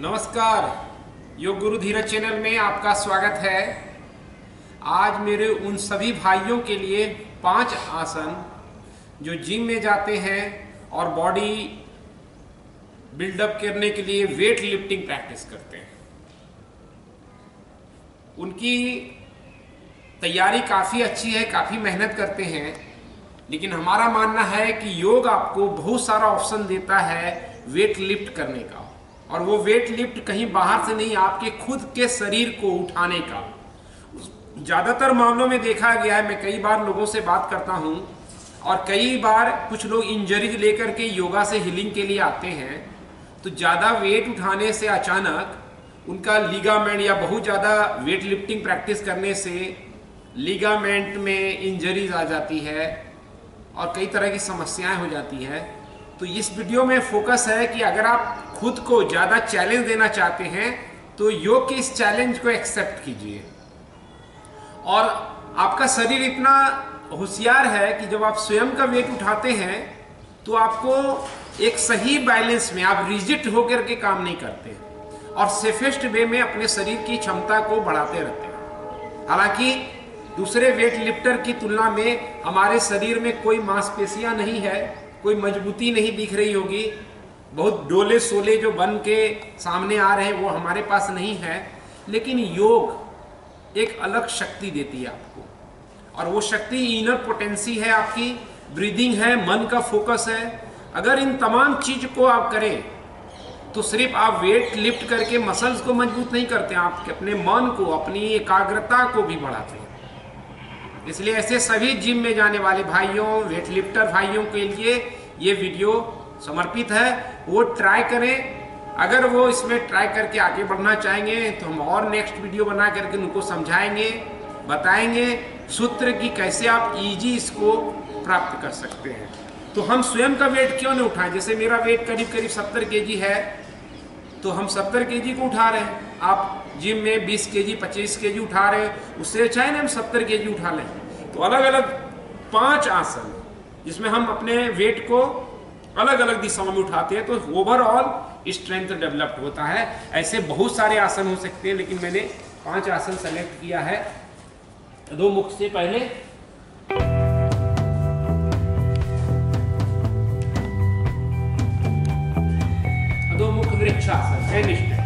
नमस्कार। योग गुरु धीरज चैनल में आपका स्वागत है। आज मेरे उन सभी भाइयों के लिए पाँच आसन जो जिम में जाते हैं और बॉडी बिल्डअप करने के लिए वेट लिफ्टिंग प्रैक्टिस करते हैं। उनकी तैयारी काफ़ी अच्छी है, काफ़ी मेहनत करते हैं, लेकिन हमारा मानना है कि योग आपको बहुत सारा ऑप्शन देता है वेट लिफ्ट करने का। और वो वेट लिफ्ट कहीं बाहर से नहीं, आपके खुद के शरीर को उठाने का। ज़्यादातर मामलों में देखा गया है, मैं कई बार लोगों से बात करता हूँ, और कई बार कुछ लोग इंजरीज लेकर के योगा से हीलिंग के लिए आते हैं तो ज़्यादा वेट उठाने से अचानक उनका लीगामेंट या बहुत ज़्यादा वेट लिफ्टिंग प्रैक्टिस करने से लीगामेंट में इंजरीज आ जाती है, और कई तरह की समस्याएँ हो जाती है। तो इस वीडियो में फोकस है कि अगर आप खुद को ज़्यादा चैलेंज देना चाहते हैं तो योग के इस चैलेंज को एक्सेप्ट कीजिए। और आपका शरीर इतना होशियार है कि जब आप स्वयं का वेट उठाते हैं तो आपको एक सही बैलेंस में, आप रिजिट होकर के काम नहीं करते और सेफेस्ट वे में अपने शरीर की क्षमता को बढ़ाते रहते हैं। हालाँकि दूसरे वेट लिफ्टर की तुलना में हमारे शरीर में कोई मांसपेशियाँ नहीं है, कोई मजबूती नहीं दिख रही होगी बहुत डोले सोले जो बन के सामने आ रहे हैं, वो हमारे पास नहीं है। लेकिन योग एक अलग शक्ति देती है आपको। और वो शक्ति इनर पोटेंसी है आपकी ब्रीदिंग है, मन का फोकस है। अगर इन तमाम चीज़ को आप करें तो सिर्फ़ आप वेट लिफ्ट करके मसल्स को मज़बूत नहीं करते आप अपने मन को, अपनी एकाग्रता को भी बढ़ाते हैं। इसलिए ऐसे सभी जिम में जाने वाले भाइयों वेट लिफ्टर भाइयों के लिए ये वीडियो समर्पित है, वो ट्राई करें। अगर वो इसमें ट्राई करके आगे बढ़ना चाहेंगे तो हम और नेक्स्ट वीडियो बना करके उनको समझाएँगे, बताएँगे, सूत्र की कैसे आप इजी इसको प्राप्त कर सकते हैं। तो हम स्वयं का वेट क्यों नहीं उठाएँ? जैसे मेरा वेट करीब करीब सत्तर के है तो हम सत्तर के को उठा रहे हैं। आप जिम में बीस के जी पच्चीस के जी उठा रहे हैं, उससे अच्छा है ना हम सत्तर के जी उठा लें। तो अलग अलग पाँच आसन, जिसमें हम अपने वेट को अलग अलग दिशाओं में उठाते हैं तो ओवरऑल स्ट्रेंथ डेवलप्ड होता है। ऐसे बहुत सारे आसन हो सकते हैं, लेकिन मैंने पाँच आसन सेलेक्ट किया है। दो मुख से पहले। दो मुख वृक्षासन, है निष्ठ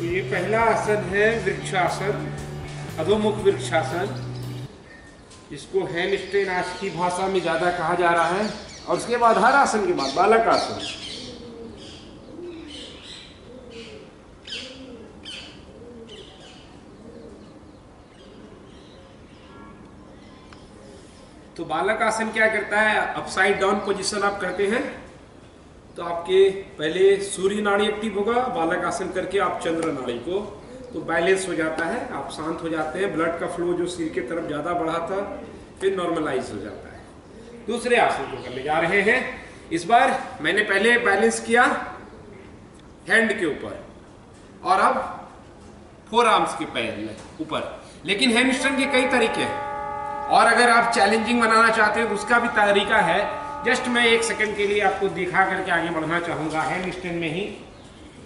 पहला आसन है वृक्षासन, अधोमुख वृक्षासन। इसको हैंड स्ट्रेन आज की भाषा में ज़्यादा कहा जा रहा है। और उसके बाद हर आसन के बाद बालक आसन। तो बालक आसन क्या करता है? अपसाइड डाउन पोजीशन आप करते हैं। तो आपके पहले सूर्य नाड़ी एक्टिव होगा, बालक आसन करके आप चंद्र नाड़ी को तो बैलेंस हो जाता है, आप शांत हो जाते हैं ब्लड का फ्लो जो सिर के तरफ़ ज़्यादा बढ़ा था फिर नॉर्मलाइज हो जाता है। दूसरे आसन को करने जा रहे हैं। इस बार मैंने पहले बैलेंस किया हैंड के ऊपर और अब फोर आर्म्स के पैर ऊपर। लेकिन हैंड स्ट्रेंग के कई तरीके हैं। और अगर आप चैलेंजिंग बनाना चाहते हैं तो उसका भी तरीका है जस्ट मैं एक सेकंड के लिए आपको दिखा करके आगे बढ़ना चाहूँगा। हैंड स्टैंड में ही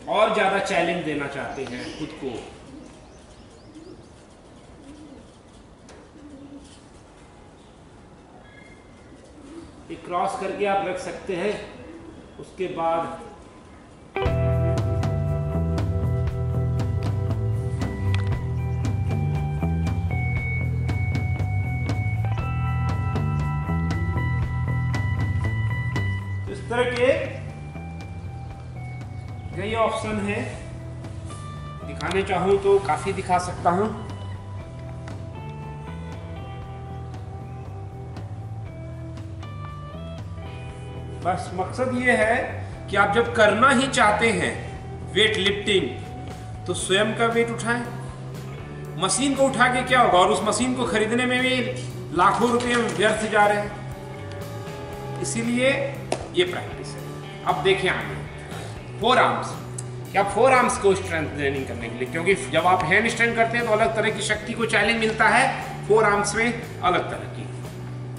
और ज़्यादा चैलेंज देना चाहते हैं खुद को। क्रॉस करके आप रख सकते हैं। उसके बाद तरह के कई ऑप्शन है। दिखाने चाहूँ तो काफ़ी दिखा सकता हूँ। बस मकसद ये है कि आप जब करना ही चाहते हैं वेट लिफ्टिंग तो स्वयं का वेट उठाएँ। मशीन को उठा के क्या होगा? और उस मशीन को खरीदने में भी लाखों रुपए व्यर्थ जा रहे हैं। इसीलिए ये प्रैक्टिस है। अब देखें आगे। फोर आर्म्स क्या फोर आर्म्स को स्ट्रेंथ ट्रेनिंग करने के लिए? क्योंकि जब आप हैंड स्टैंड करते हैं तो अलग तरह की शक्ति को चैलेंज मिलता है। फोर आर्म्स में अलग तरह की।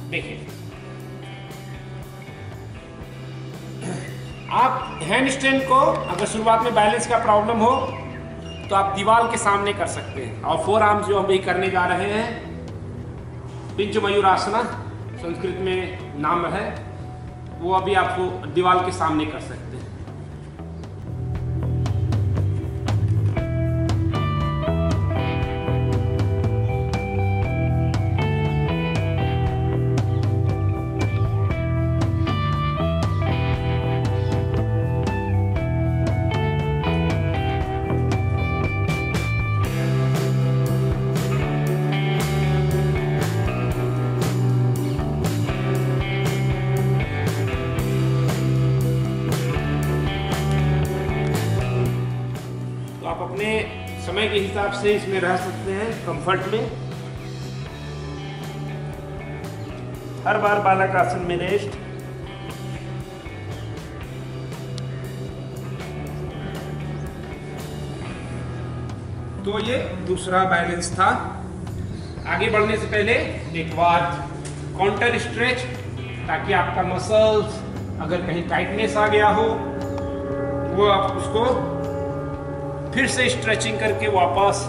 देखिए। आप हैंड स्टैंड को अगर शुरुआत में बैलेंस का प्रॉब्लम हो तो आप दीवार के सामने कर सकते हैं। और फोर आर्म्स जो हम भी करने जा रहे हैं पिंच मयूरासना संस्कृत में नाम है। वो अभी आपको दीवार के सामने कर सकते हैं। समय के हिसाब से इसमें रह सकते हैं कंफर्ट में। हर बार बालक आसन में रेस्ट तो ये दूसरा बैलेंस था। आगे बढ़ने से पहले एक बार काउंटर स्ट्रेच ताकि आपका मसल्स अगर कहीं टाइटनेस आ गया हो, वो आप उसको फिर से स्ट्रेचिंग करके वापस।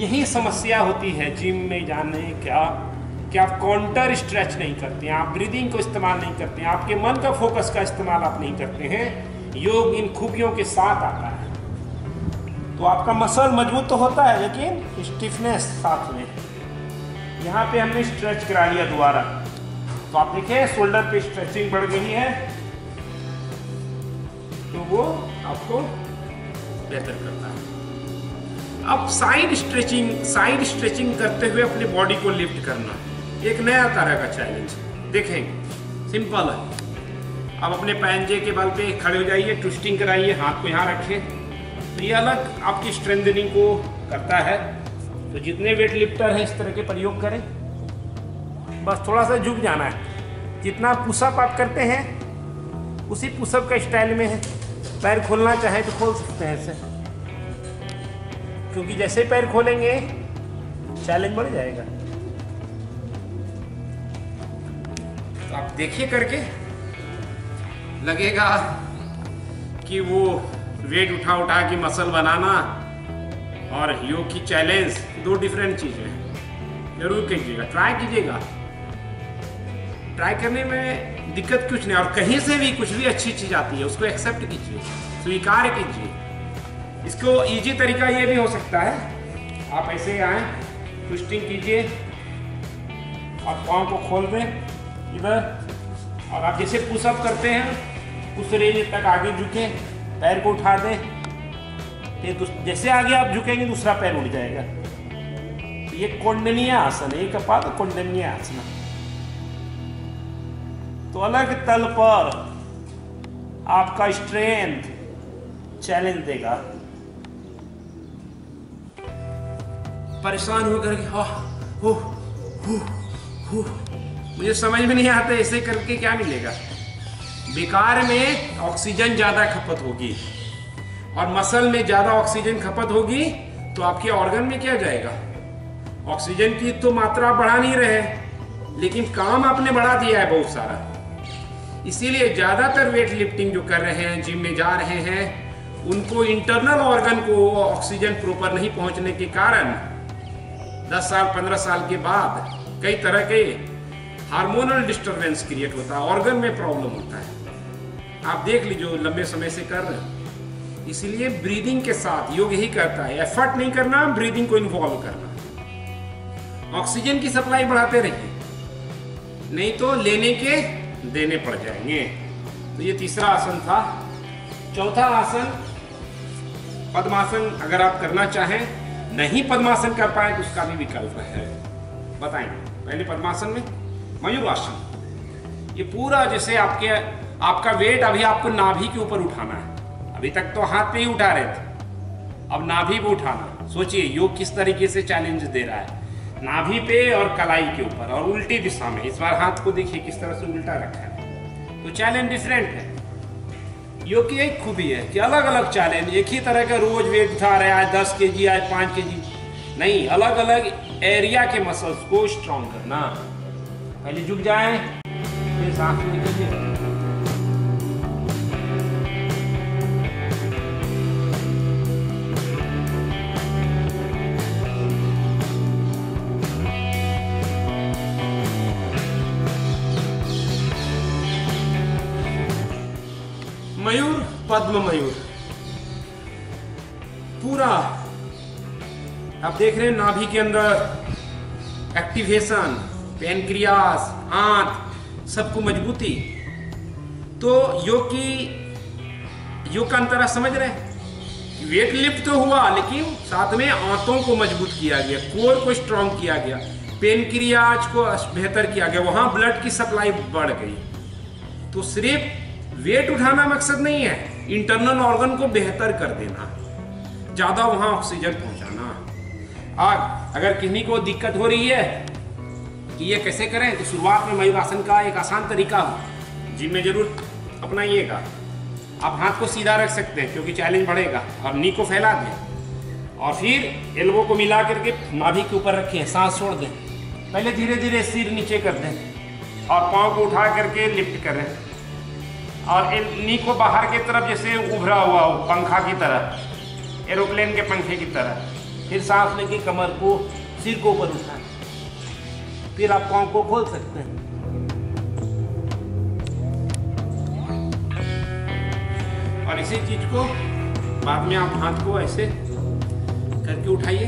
यही समस्या होती है जिम में जाने, क्या, कि आप काउंटर स्ट्रेच नहीं करते हैं आप ब्रीदिंग को इस्तेमाल नहीं करते हैं आपके मन का फोकस का इस्तेमाल आप नहीं करते हैं। योग इन खूबियों के साथ आता है। तो आपका मसल मज़बूत तो होता है, लेकिन स्टिफनेस साथ में यहाँ पे हमने स्ट्रेच करा लिया दोबारा। तो आप देखें शोल्डर पे स्ट्रेचिंग बढ़ गई है। तो वो आपको बेहतर करता है। अब साइड स्ट्रेचिंग साइड स्ट्रेचिंग करते हुए अपने बॉडी को लिफ्ट करना। एक नया तरह का चैलेंज देखेंगे। सिंपल है। अब अपने पैंजे के बल पे खड़े हो जाइए ट्विस्टिंग कराइए, हाथ को यहाँ रखें तो ये अलग आपकी स्ट्रेंथनिंग को करता है। तो जितने वेट लिफ्टर हैं, इस तरह के प्रयोग करें। बस थोड़ा सा झुक जाना है। जितना पुशअप आप करते हैं, उसी पुशअप का स्टाइल में है। पैर खोलना चाहे तो खोल सकते हैं ऐसे। क्योंकि जैसे ही पैर खोलेंगे चैलेंज बढ़ जाएगा। तो आप देखिए करके, लगेगा कि वो वेट उठा उठा के मसल बनाना और योग की चैलेंज दो डिफरेंट चीज़ें ज़रूर कीजिएगा ट्राई कीजिएगा। ट्राई करने में दिक्कत कुछ नहीं, और कहीं से भी कुछ भी अच्छी चीज़ आती है, उसको एक्सेप्ट कीजिए, स्वीकार कीजिए। इसको इजी तरीका ये भी हो सकता है, आप ऐसे आए ट्विस्टिंग कीजिए, और पाँव को खोल दें, इधर, और आप जैसे पुशअप करते हैं, उस रेंज तक आगे झुके, पैर को उठा दें तो जैसे आगे आप झुकेंगे, दूसरा पैर उठ जाएगा। ये कौंडनीय आसन है, एक कपाल कौंडनीय आसन तो अलग तल पर आपका स्ट्रेंथ चैलेंज देगा। परेशान होकर मुझे समझ में नहीं आता ऐसे करके क्या मिलेगा? बेकार में ऑक्सीजन ज़्यादा खपत होगी और मसल में ज़्यादा ऑक्सीजन खपत होगी तो आपके ऑर्गन में क्या जाएगा? ऑक्सीजन की तो मात्रा बढ़ा नहीं रहे, लेकिन काम आपने बढ़ा दिया है बहुत सारा। इसीलिए ज़्यादातर वेट लिफ्टिंग जो कर रहे हैं जिम में जा रहे हैं, उनको इंटरनल ऑर्गन को ऑक्सीजन प्रॉपर नहीं पहुँचने के कारण 10 साल 15 साल के बाद कई तरह के हार्मोनल डिस्टरबेंस क्रिएट होता है ऑर्गन में प्रॉब्लम होता है। आप देख लीजिए लंबे समय से कर रहे इसलिए ब्रीदिंग के साथ योग यही करता है। एफर्ट नहीं करना ब्रीदिंग को इन्वॉल्व करना। ऑक्सीजन की सप्लाई बढ़ाते रहिए। नहीं तो लेने के देने पड़ जाएँगे। तो ये तीसरा आसन था। चौथा आसन, पद्मासन अगर आप करना चाहें, नहीं पद्मासन कर पाए तो उसका भी विकल्प है। बताएँगे पहले पद्मासन में मयूर आसन ये पूरा जैसे आपके, आपका वेट अभी आपको नाभि के ऊपर उठाना है। अभी तक तो हाथ पे ही उठा रहे थे। अब नाभि भी उठाना सोचिए, योग किस तरीके से चैलेंज दे रहा है। नाभि पे और कलाई के ऊपर और उल्टी दिशा में। इस बार हाथ को देखिए किस तरह से उल्टा रखा है। तो चैलेंज डिफरेंट है। योग की एक खूबी है कि अलग अलग चैलेंज, एक ही तरह का रोज वेट उठा रहे आज दस के जी आज पाँच के जी नहीं अलग अलग एरिया के मसल्स को स्ट्रॉन्ग करना। पहले झुक जाए, फिर सांस निकलिए पद्म मयूर पूरा, आप देख रहे हैं नाभि के अंदर एक्टिवेशन पेनक्रियास आंत, सबको मजबूती। तो योग की योग का अंतर समझ रहे हैं वेट लिफ्ट तो हुआ, लेकिन साथ में आंतों को मज़बूत किया गया कोर को स्ट्रांग किया गया पेनक्रियाज को बेहतर किया गया, वहाँ ब्लड की सप्लाई बढ़ गई। तो सिर्फ़ वेट उठाना मकसद नहीं है। इंटरनल ऑर्गन को बेहतर कर देना, ज़्यादा वहाँ ऑक्सीजन पहुंचाना। और अगर किन्हीं को दिक्कत हो रही है कि ये कैसे करें तो शुरुआत में मयूरासन का एक आसान तरीका हो। जिम में ज़रूर अपनाइएगा। आप हाथ को सीधा रख सकते हैं, क्योंकि चैलेंज बढ़ेगा। और नी को फैला दें। और फिर एल्बो को मिला करके नाभि के ऊपर रखें, सांस छोड़ दें। पहले धीरे धीरे सिर नीचे कर दें। और पाँव को उठा करके लिफ्ट करें। और नी को बाहर की तरफ़ जैसे उभरा हुआ हो, पंखा की तरह एरोप्लेन के पंखे की तरह। फिर सांस लेके कमर को सिर को ऊपर उठाएँ। फिर आप पाँव को खोल सकते हैं। और इसी चीज़ को बाद में आप हाथ को ऐसे करके उठाइए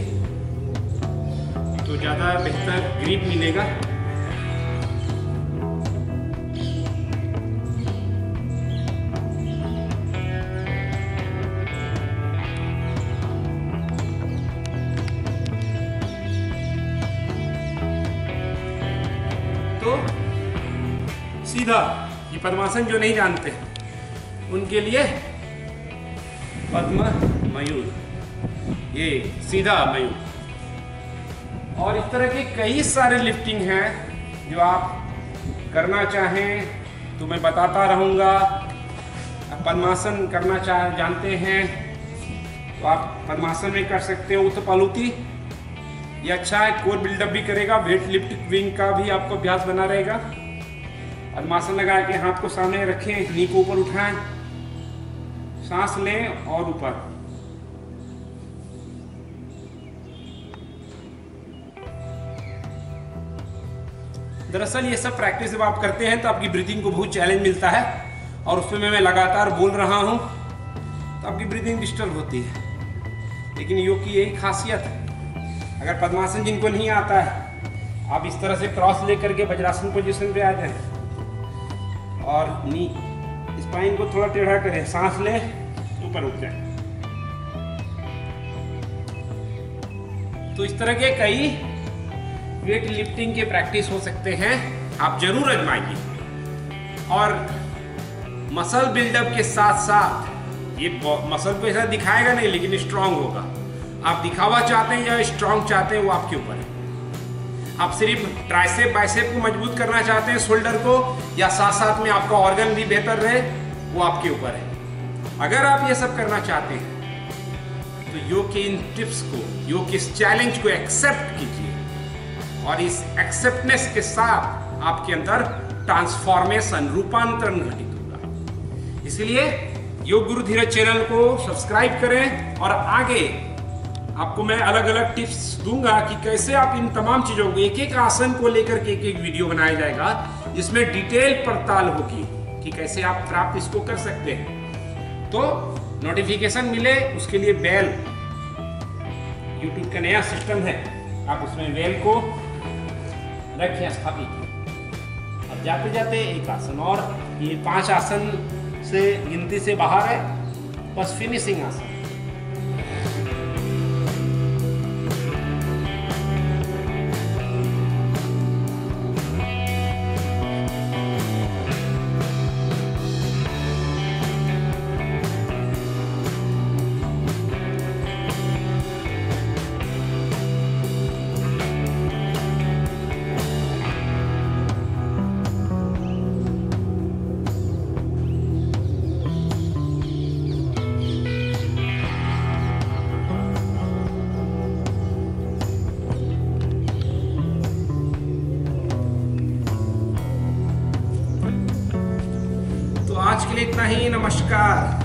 तो ज़्यादा बेहतर ग्रिप मिलेगा। सीधा, ये पद्मासन जो नहीं जानते। उनके लिए पद्म मयूर, ये सीधा मयूर। और इस तरह के कई सारे लिफ्टिंग हैं जो आप करना चाहें तो मैं बताता रहूँगा। पद्मासन करना चाह, जानते हैं तो आप पद्मासन में कर सकते हो। उत्पलुति ये अच्छा है कोर बिल्डअप भी करेगा वेट लिफ्ट विंग का भी आपको अभ्यास बना रहेगा। पद्मासन लगा के हाथ को सामने रखें नी को ऊपर उठाएँ, सांस लें और ऊपर। दरअसल ये सब प्रैक्टिस जब आप करते हैं तो आपकी ब्रीथिंग को बहुत चैलेंज मिलता है, और उसमें मैं लगातार बोल रहा हूँ तो आपकी ब्रीथिंग डिस्टर्ब होती है। लेकिन योग की यही खासियत है, अगर पद्मासन जिनको नहीं आता है, आप इस तरह से क्रॉस लेकर के वज्रासन पोजीशन पे आ जाए। और नी स्पाइन को थोड़ा टेढ़ा करें, सांस ले, ऊपर उठ जाए। तो इस तरह के कई वेट लिफ्टिंग के प्रैक्टिस हो सकते हैं, आप ज़रूर आजमाइए। और मसल बिल्डअप के साथ साथ ये मसल को ऐसा दिखाएगा नहीं, लेकिन स्ट्रांग होगा। आप दिखावा चाहते हैं या स्ट्रांग चाहते हैं, वो आपके ऊपर है। आप सिर्फ़ ट्राइसेप, बाइसेप को मज़बूत करना चाहते हैं शोल्डर को, या साथ साथ में आपका ऑर्गन भी बेहतर रहे, वो आपके ऊपर है। अगर आप ये सब करना चाहते हैं तो योग के इन टिप्स को, योग के इस चैलेंज को एक्सेप्ट कीजिए। और इस एक्सेप्टनेस के साथ आपके अंदर ट्रांसफॉर्मेशन रूपांतरण घटित होगा। इसलिए योग गुरु धीरज चैनल को सब्सक्राइब करें और आगे आपको मैं अलग अलग टिप्स दूँगा कि कैसे आप इन तमाम चीज़ों को एक एक आसन को लेकर के एक एक वीडियो बनाया जाएगा, जिसमें डिटेल पड़ताल होगी कि कैसे आप प्राप्त इसको कर सकते हैं। तो नोटिफिकेशन मिले, उसके लिए बेल, यूट्यूब का नया सिस्टम है, आप उसमें बेल को रखें स्थापित अब जाते जाते एक आसन और, ये पाँच आसन से गिनती से बाहर है, बस फिनिशिंग आसन। इतना ही नमस्कार